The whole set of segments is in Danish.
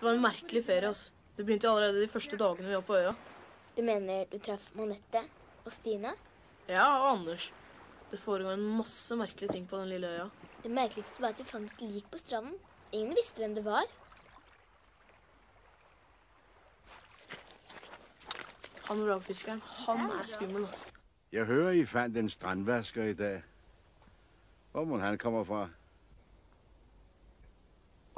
Det var en merkelig ferie. altså. Det begynte allerede de første dagene vi var på øya. Du mener du traff Monette og Stina? Ja, og Anders. Det foregår en masse merkelige ting på den lille øya. Det merkeligste var at vi fant et lik på stranden. Ingen visste hvem det var. Han vragfiskeren, han er skummel, altså. Jeg hører, I fandt en strandvasker i dag. Hvor må han kommer fra?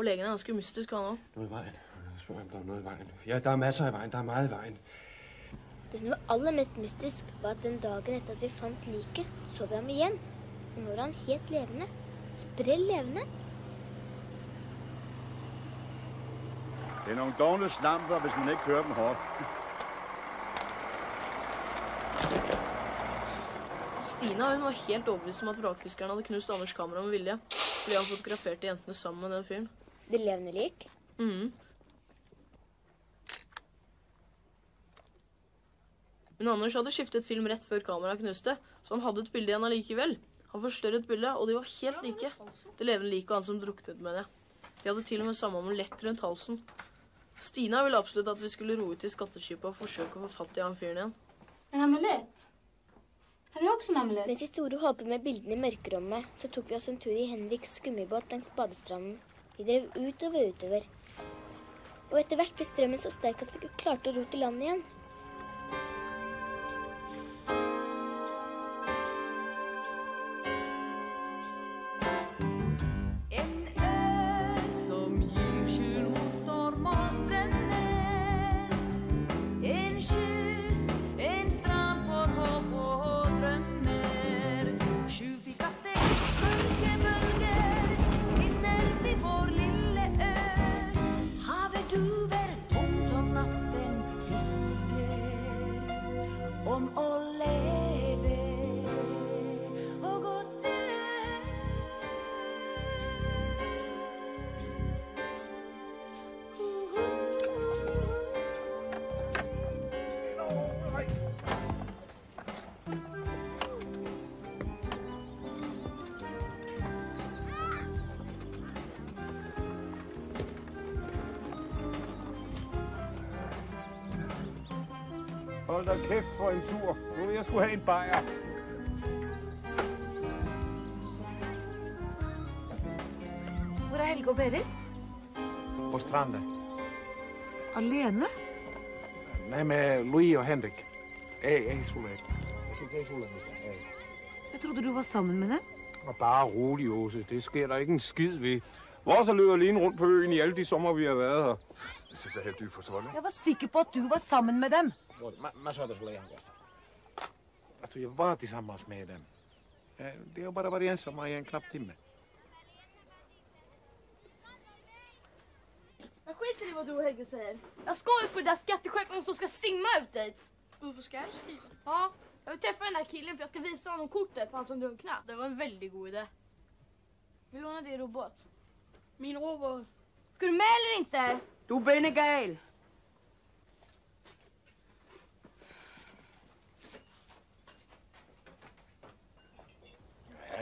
Og legen er ganske mystisk, han òg. Noget i vejen. Jeg spørger, om der er noget i vejen. Ja, der er masser i vejen. Der er meget i vejen. Det som var aller mest mystisk, var at den dagen etter at vi fant liket, så vi ham igjen. Og nå var han helt levende. Sprell levende. Det er nogle dogne slamper, hvis man ikke kører dem hårdt. Stina hun var helt overbevist om at vragfiskeren hadde knust Anders' kamera med vilje. Fordi han fotograferte jentene sammen med den fyren. Det levende lik. Mhm. Men Anders hadde skiftet film rett før kameraet knuste, så han hadde et bilde igjen allikevel. Han forstørret bildet, og de var helt like. Det levende liket og han som druknet med det. De hadde til og med samme amulett rundt halsen. Stina ville absolutt at vi skulle ro ut i skatteskipet og forsøke å få fatt i han fyren igjen. En amulett? Har jeg også en amulett? Mens de store holdt på med bildene i mørkerommet, så tok vi oss en tur i Henriks gummibåt langs badestranden. Vi drev utover og utover. Og etter hvert ble strømmen så sterk at vi ikke klarte å ro til land igjen. Hold da kæft for en tur. Nu vil jeg skulle have en bajer. Hvor er Helge og Berit? På stranden. Alene? Nej, med Louis og Henrik. Ei, ei sulle. Jeg siger ikke sulle. Ei. Jeg trodde du var sammen med dem. Og bare rolig, Åse. Det sker der ikke en skid ved. Vores løber alene rundt på øen i alle de sommer, vi har været her. Det synes jeg er helt dybt for tårligt. Jeg var sikker på at du var sammen med dem. Mä, mä soitan sulle ihan kohta. Alltså, jag var tillsammans med dem. Det har bara varit ensamma i en knapp timme. Jag skiter i vad du och Helge säger. Jag ska ut på det där skatteskeppet som ska simma ut dit. Ut på Skarpskid? Ja. Jag vill träffa den där killen för jag ska visa honom kortet på han som drunknade. Det var en veldig god idé. Vi lånar din robot. Min robot. Ska du med eller inte? Du er benegal.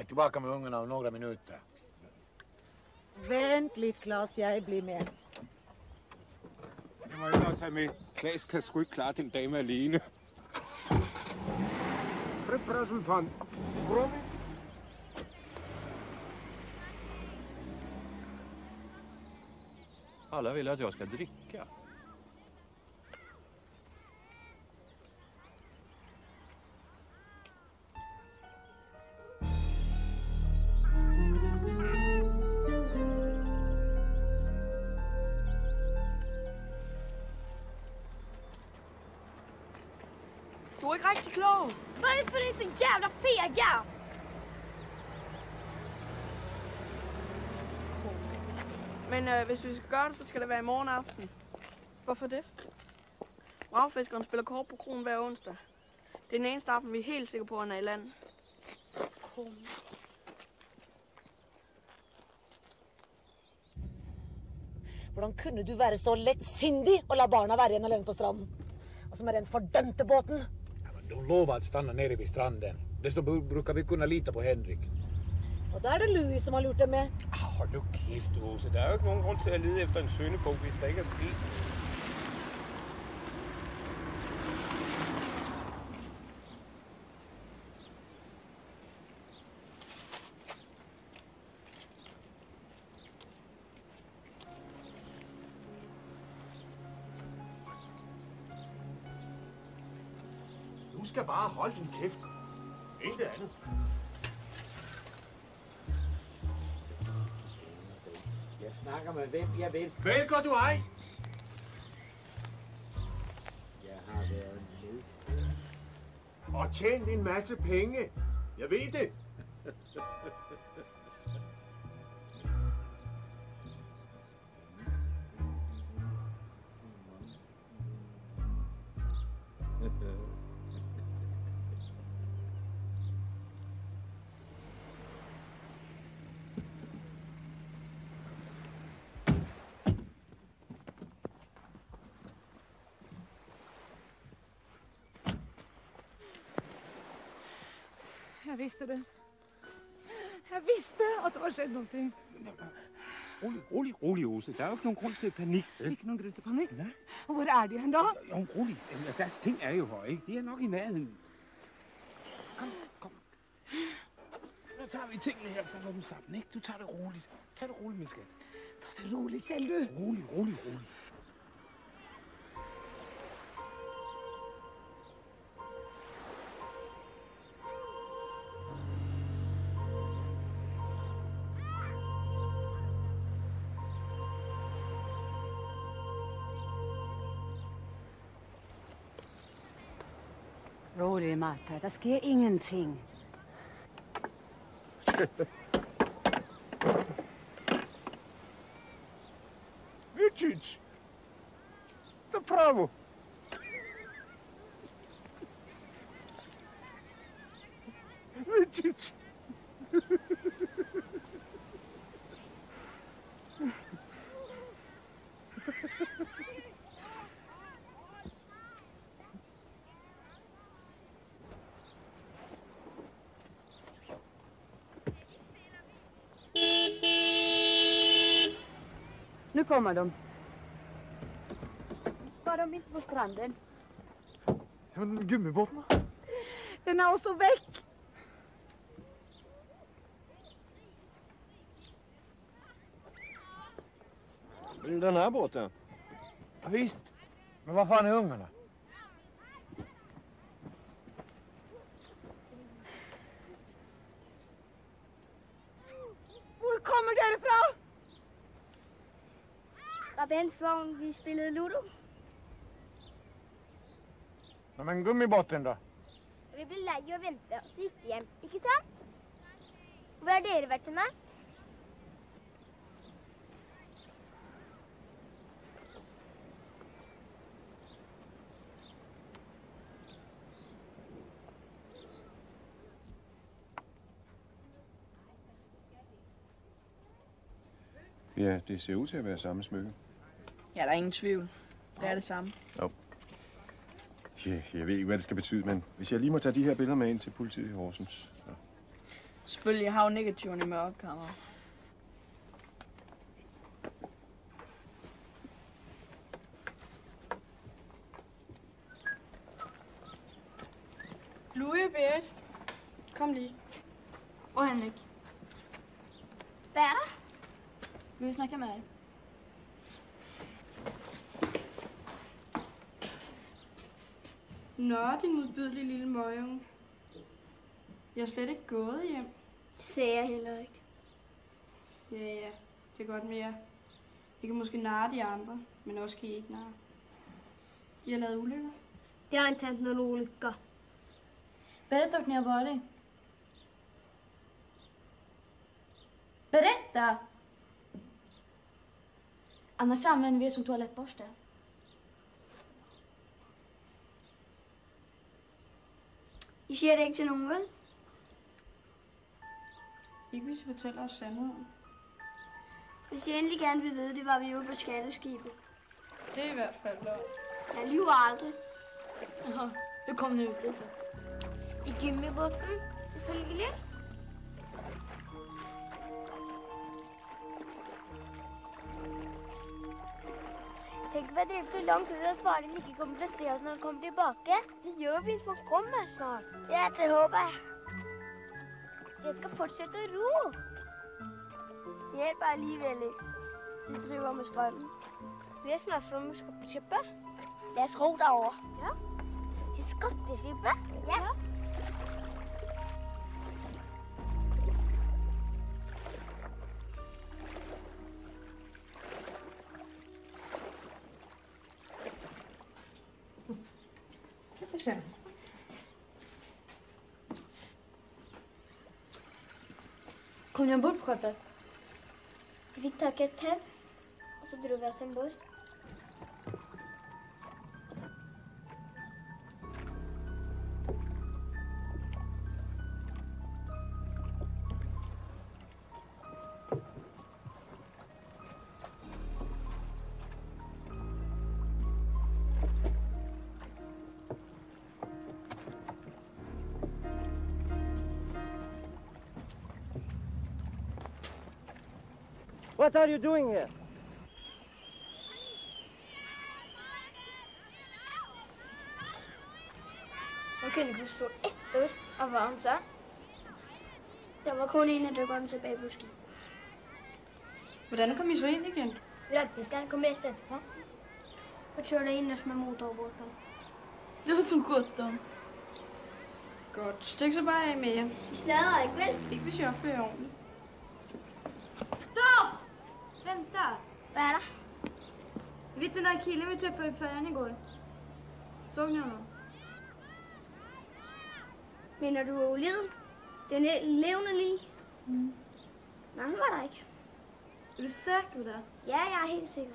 Jag är tillbaka med ungarna om några minuter. Vent lidt, Claus. Jeg bliver med. Jeg må hellere tage med. Klaas kan sgu ikke klare den dame alene. Representant. Alla vill att jag ska dricka. Du er ikke rigtig klog. Varför är ni så jävla fega? Men øh, hvis vi skal gøre det, så skal det være i morgen aften. Hvorfor det? Vragfiskeren spiller kort på kronen hver onsdag. Det er den eneste aften, vi er helt sikre på, at han er i land. Hvordan kunne du være så lettsindig og la barna være igjen alene på stranden? Altså med den fordømte båten. De lovar att stanna nere vid stranden. Bru- brukar vi kunna lita på Henrik. Og da er det Louis som har lurt dem med. Ah, hold nu kæft, Åse. Der er jo ikke nogen grund til at lede efter en søndebog, hvis der ikke er sket. Skal bare holde din kæft. Intet andet. Jeg snakker med hvem jeg vil. Vel går du ej. Jeg har været nede. Og tjent en masse penge. Jeg ved det. Jeg visste det. Jeg visste at det var skjedd noe. Rolig, rolig, rolig, Åse. Der er jo ikke nogen grund til panik. vel? Ikke noen grunn til panikk. Nej. Og hvor er de hen da? Jo, rolig. Jamen, Deres ting er jo her, ikke? De er nok i nærheden. Kom, kom. Nu tager vi tingene her sammen sammen, ikke? Du tager det roligt. Tag det roligt, min skat. Ta det rolig selv, du. Rolig, rolig, rolig. Rolig, Martha. Der sker ingenting. Vyčić. Da kommer de. Var de inte på stranden? Ja, men gummibåten da? Den er også vekk. Den här båten? Ja, visst. Men var fan är ungarna? Hvor kommer dere fra? Fra Bens vogn, vi spillede Ludo. Ja, men gummibåten da? Vi ble lei og vente, og så gikk vi hjem. Ikke sant? Hvor har dere vært henne? Ja, det ser ud til at være samme smykke. Ja, der er ingen tvivl. Det er det samme. Jo. Ja, jeg ved ikke, hvad det skal betyde, men hvis jeg lige må tage de her billeder med ind til politiet i Horsens. Ja. Selvfølgelig, jeg har jo negativerne i mørkekammer. Louis og Berit, kom lige. Og Henrik. Hvad er der? Vi vil snakke med dig. Nå, din modbydelige lille møgung. Jeg er slet ikke gået hjem. Det sagde jeg heller ikke. Ja, ja, det er godt med jer. I kan måske narre de andre, men også kan I ikke narre. I har lavet ulykker. Jag har inte hänt någon olycka. Berätta ni har varit. Berätta! Annars använder vi er som toalettborste. I siger det ikke til nogen, vel? Ikke hvis I fortæller os sandheden. Hvis jeg endelig gerne vil vide det, var vi ude på skatteskibet. Det er i hvert fald løgn. Jeg lyver aldrig. Jaha, hur kom ni ut dit? I gummibåten, selvfølgelig. Tenk om jeg drev så langt ut at faren ikke kommer til å se oss når han kommer tilbake. Det gjør vi, for han kommer snart. Ja, det håper jeg. Jeg skal fortsette å ro. Det hjelper alligevel ikke. De driver med strømmen. Vi har snart fremme skatteskipet. Lad os ro derover. Ja. Til skatteskipet? Ja. Kom kortet. Vi fikk tak i et tau, og så dro vi oss om bord. What are you doing here? Man kunne ikke forstå ett ord av hva han sa. Da var kaninedrømmeren tilbage på skib. Hvordan kom I så ind igen? Räddfiskaren kom rätt etterpå och körde in oss med motorbåten. Det var som sjutton. Godt, stik så bare af med jer. Vi sladrer ikke, vel? Ikke hvis jeg opfører ordentligt. Vänta! Vad är det? Du vet den där killen vi träffade i färjan igår? Såg ni honom? Mener du olien? Den er levende lig? Mm. Nej, han var der ikke. Er du sikker på det? Ja, jeg er helt sikker.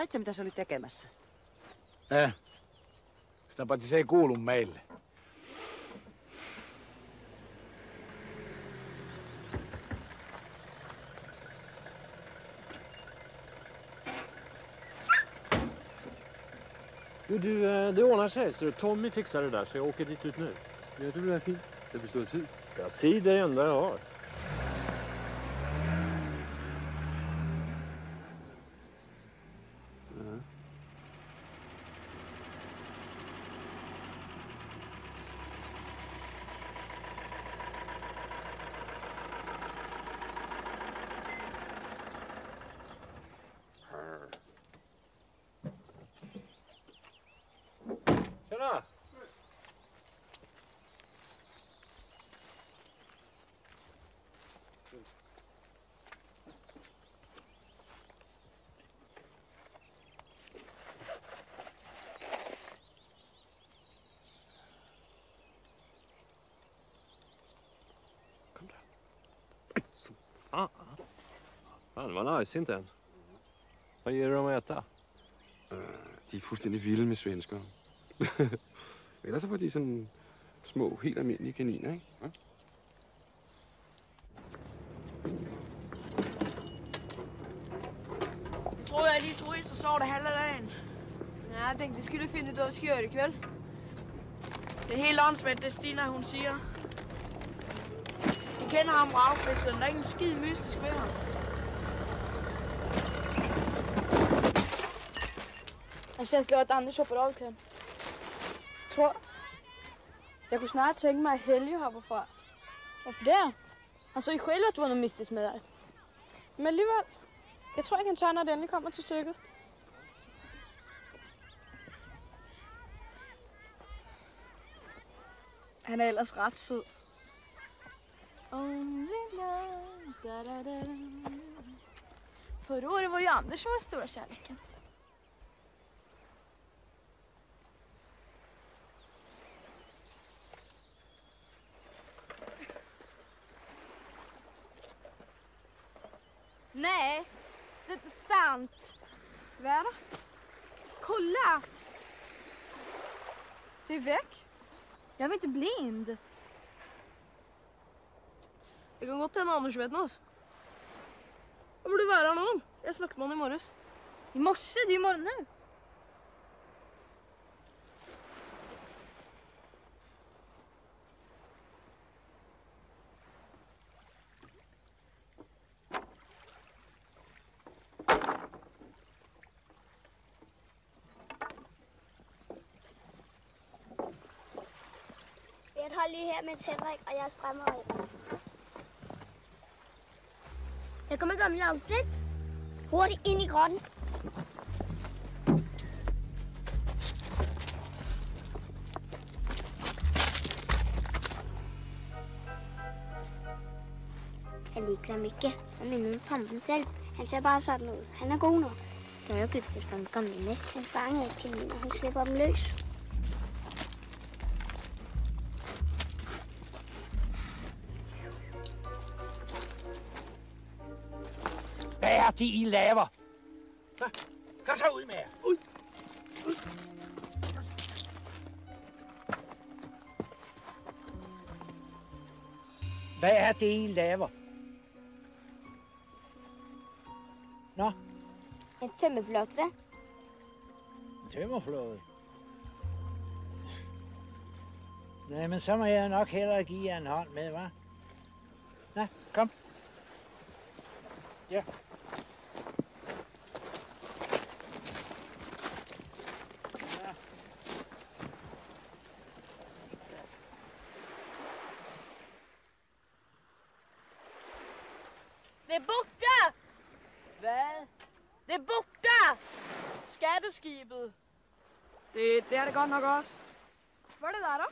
Näit sä, mitä se oli tekemässä? Eh. Sitä paitsi se ei kuulu meille. Jo, du, eh, det ordnar sig. Så Tommy fixar det där, så jag åker dit ut nu. Ja, det blir fint. Det består tid. Ja, tid är det enda jag har. Tjena! Fan. Fan, var nice inte än. Vad ger du dem att äta? De er fuldstændig vilde med svensker. Ellers så får de sådan små, helt almindelige kaniner, ikke? Ja? Jeg troede, at I tog ind, så sov det halve dagen. Ja, jeg tænkte, vi skulle finde vi skal gøre i kveld. Det er helt åndssvagt, det Stina, hun siger. I kender ham, Ravfiskeren. Der er ikke en skid mystisk ved ham. En känsla av att Anders hoppar av ikväll tror, jeg kunne snart tænke mig, at Helge hopper fra. Hvorfor det? Han så i kvæler, du var noget mistisk med dig. Men alligevel, jeg tror ikke, han tør, når det endelig kommer til stykket. Han er ellers ret sød. For då var det Anders som är stora kärleken. Det är inte sant. Vad är det? Kolla! Det är väck. Jag var inte blind. Det kan godt hende Anders vet noe. altså. Han burde være her nå. Jeg snakket med han i morges. I morse? Det är ju morgon nu. Lige her med Henrik, og jeg strammer ind. Jeg kommer ikke om lige om lidt. Hurtigt ind i grotten. Jeg liker ham ikke. Han minder på ham selv. Han ser bare sådan ud. Han er god nok. Der er jo ikke hvis man kommer med. Han fanger ikke kaniner. Han slipper dem løs. Det, I laver? Kom så ud med jer. Ud. ud. Hvad er det, I laver? Nå, En tømmerflotte. tømmerflåde. Nej, men så må jeg nok hellere give jer en hånd med, hva'? Nå, kom. Ja. Det är borta! Vad? Det är borta! Skatteskibet. Det, det er det godt nok også. Hvad er det der, da?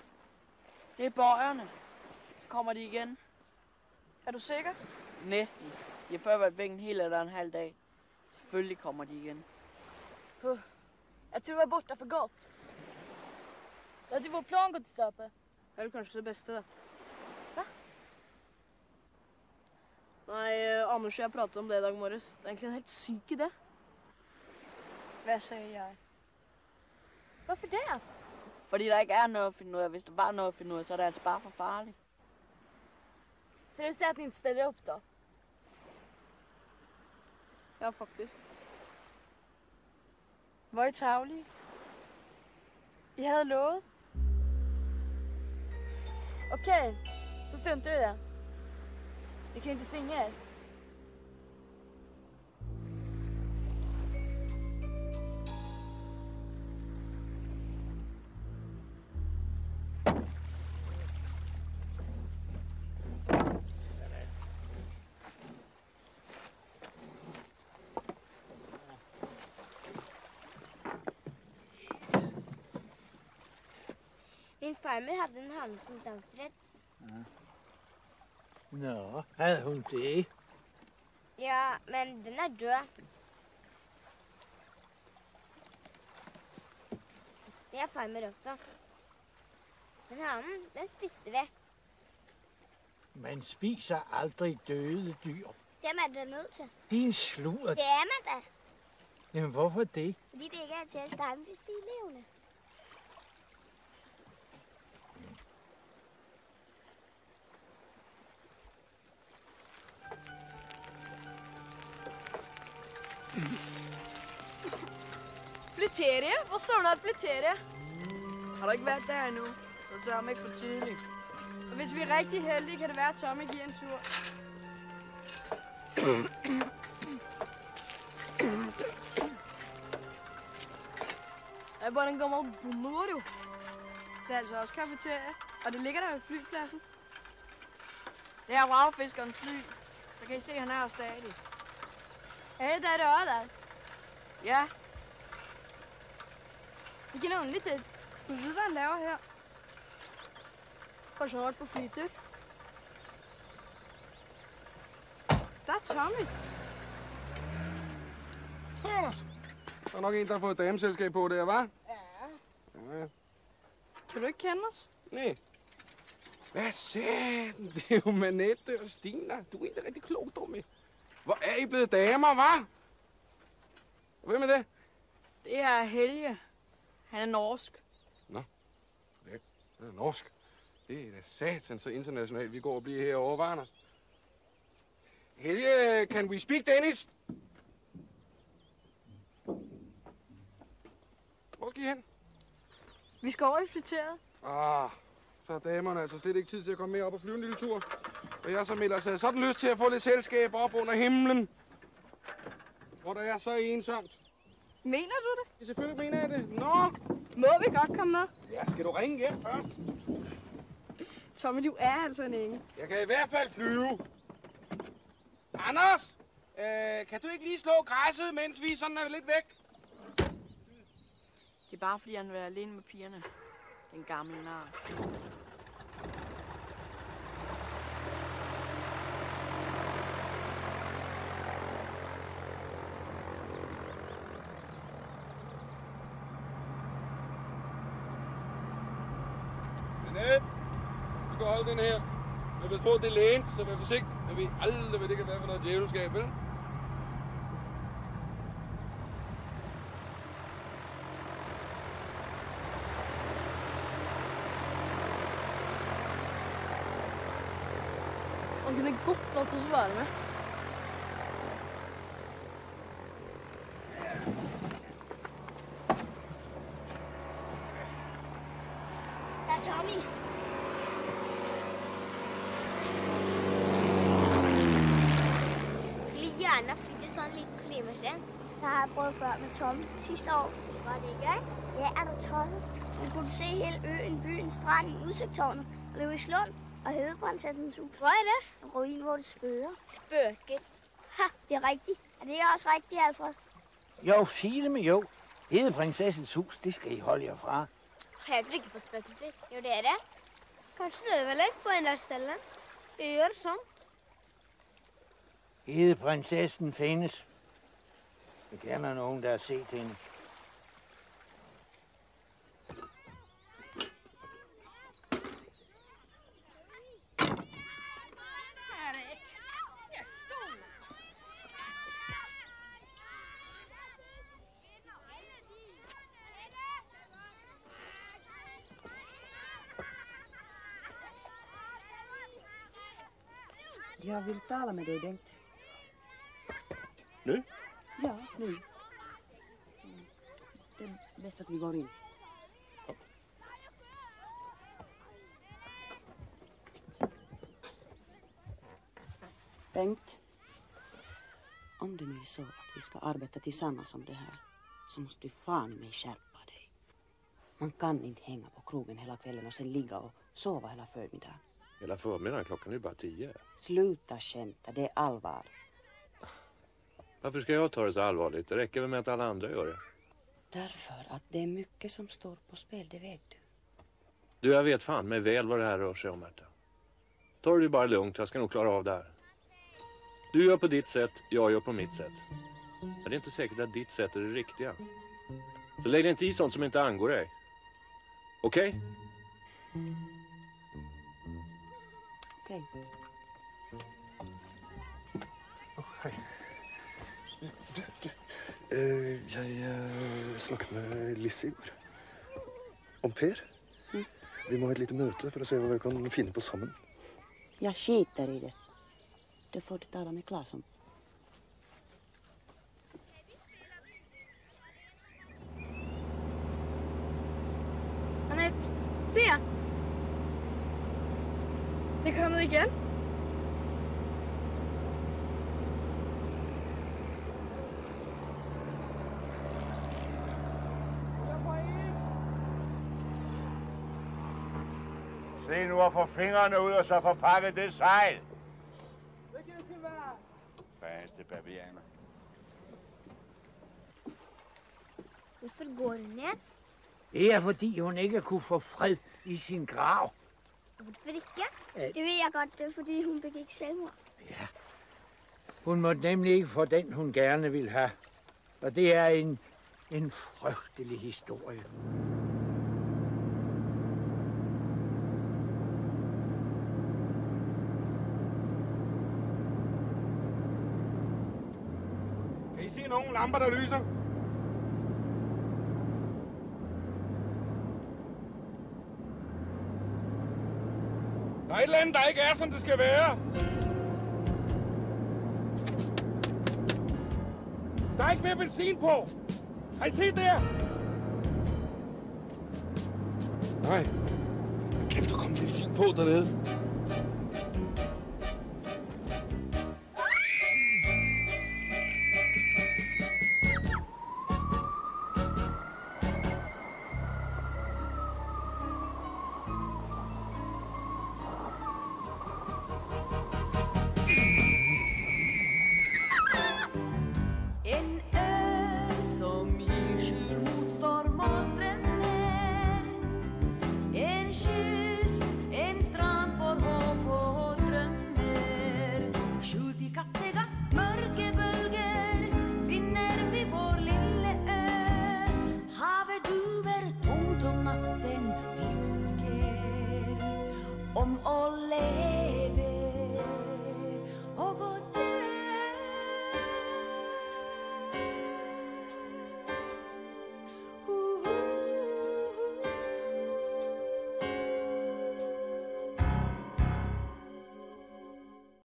Det er bøjerne. Så kommer de igen. Er du sikker? Næsten. De har før været væk en hel eller en halv dag. Selvfølgelig kommer de igen. Puh. Jag tror jag är borta för gott. Hade vår plan gått i stöpet. Det er vel kanskje det beste, da. Hæ? Nei, eh, Anders og jeg pratet om det i dag morges. Det er egentlig en helt syk idé. Hvad sagde jeg? Hvorfor det? Fordi der ikke er noget at finde ud af. Hvis der var noget at finde ud af, så er det altså bare for farligt. Så det vill säga att ni inte ställer upp då? Ja, faktisk. Var I tavlige? I havde lovet? Okay, så struntar vi i det. Vi kan ju inte tvinga er. Min farmor havde en hane som het Alfred. Nå, havde hun det? Ja, men den er død. Det er farmor også. Men hanen, den spiste vi. Man spiser aldrig døde dyr. Det er man da nødt til. Det er en sludder. Det er man da. Jamen, hvorfor det? Fordi det ikke er til at stamme, hvis de er levende. Flyterie? Vad søren er et? Har du ikke været der endnu? Så tager jeg ikke for tidligt. Og hvis vi er rigtig heldige, kan det være, at Tommy giver en tur. Det er bare en gammel bondegård, jo. Det er altså også kafeterie, og det ligger der ved flypladsen. Det er vragfiskerens fly. Så kan I se, at han er her stadig. Ja, det er det også der. Ja, Hvilken underlig tid. Du ved, hvad han laver her. Han har vært på flytur? Der er Tommy. Anders! Der er nok en, der har fået dameselskab på der, hva'? Ja. Ja. Kan du ikke kende os? Nej. Hvad den? Det er jo Manette og Stina. Du er egentlig rigtig klog, Dummi. Hvor er I blevet damer, hva'? Hvem er det? Det er Helge. Han er norsk. Nå, det er norsk. Det er da satan så internationalt, vi går og bliver herovre, hva', Anders? Helge, can we speak Danish? Hvor skal I hen? Vi skal over i flytteret. Ah, så har damerne altså slet ikke tid til at komme med op og flyve en lille tur. Og jeg som ellers havde sådan lyst til at få lidt selskab op under himlen. Hvor der er så ensomt. Mener du det? Ja, selvfølgelig mener jeg det. Nå, Må vi godt komme med? ja, skal du ringe hjem først? Tommy, du er altså en engel. Jeg kan i hvert fald flyve. Anders, øh, kan du ikke lige slå græsset, mens vi sådan er lidt væk? Det er bare, fordi han vil være alene med pigerne. Den gamle nar. Du holde den her. Men pas på, det er læns, så vær forsigtig. Jeg ved aldrig, hvad det kan være for noget djævelskab, vel? Han kunne godt latt oss være med. Der er Tommy. Jeg skal lige hjørne, fordi det er sådan en liten flimmerstand. Der har jeg med Tommy sidste år. Var det ikke, ikke? Ja, er du tosset? Man kunne se hele øen, byen, stranden, udsigtstårnet, Louis Lund og Hedeprinsessens hus. Hvor er det? En ruin, hvor det spøger. Spøget. Ha, det er rigtigt. Er det også rigtigt, Alfred? Jo, sig det med jo. Hedeprinsessens hus, det skal I holde jer fra. Jeg tror ikke på spøkelser. Jo, det er det. Kanskje du øver litt på en av stedene. Gjør sånn. Hedeprinsessen findes. Jeg kender nogen, der har set hende. Jag vill tala med dig, Bengt. Nu? Nu. Det är bäst att vi går in. Bengt. Om det nu är så att vi ska arbeta tillsammans om det här så måste du fan i mig skärpa dig. Man kan inte hänga på krogen hela kvällen och sen ligga och sova hela förmiddagen. Hela förmiddagen, klockan är ju bara tio. Sluta skämta, det är allvar. Varför ska jag ta det så allvarligt? Det räcker väl med att alla andra gör det. Därför att det är mycket som står på spel, det vet du. Du, jag vet fan med väl vad det här rör sig om, Märta. Ta det bara lugnt, jag ska nog klara av det här. Du gör på ditt sätt, jag gör på mitt sätt. Men det är inte säkert att ditt sätt är det riktiga. Så lägg dig inte i sånt som inte angår dig. Okej? Okej. Eh, jeg eh, snakket med Liss i går. Om Per. Vi må ha et lite møte for å se hva vi kan finne på sammen. Jag skiter i det. Det får du tala med Claes om. Anette, se! Det er kommet igen. Se nu at få fingrene ud og så få pakket det sejl. Faste babianer. Hvorfor går hun ned? Det er fordi, hun ikke kunne få fred i sin grav. Hvorfor ikke? Det ved jeg godt, det er, fordi hun begik selvmord. Hun måtte nemlig ikke få den, hun gerne vil have. Og det er en, en frygtelig historie. Kan I lamper, der lyser? Der er et eller andet, der ikke er, som det skal være. Der er ikke mere benzin på. Har I set det her? Nej. Jeg glemte at komme benzin på dernede.